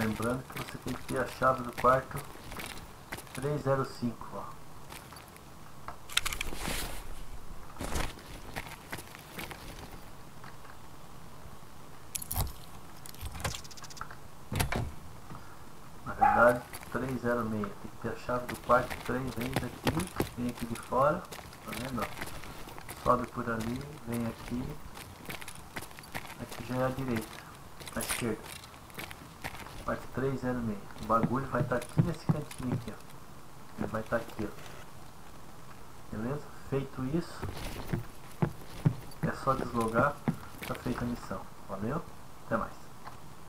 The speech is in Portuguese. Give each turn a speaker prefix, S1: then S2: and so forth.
S1: Lembrando que você tem que ter a chave do quarto 305, ó. Na verdade, 306. Tem que ter a chave do quarto 3 vem daqui, vem aqui de fora, tá vendo? Sobe por ali, vem aqui. Aqui já é a direita, a esquerda. Parte 306. O bagulho vai estar tá aqui nesse cantinho aqui, ó. Ele vai estar tá aqui, ó. Beleza? Feito isso, é só deslogar, tá feita a missão. Valeu? Até mais.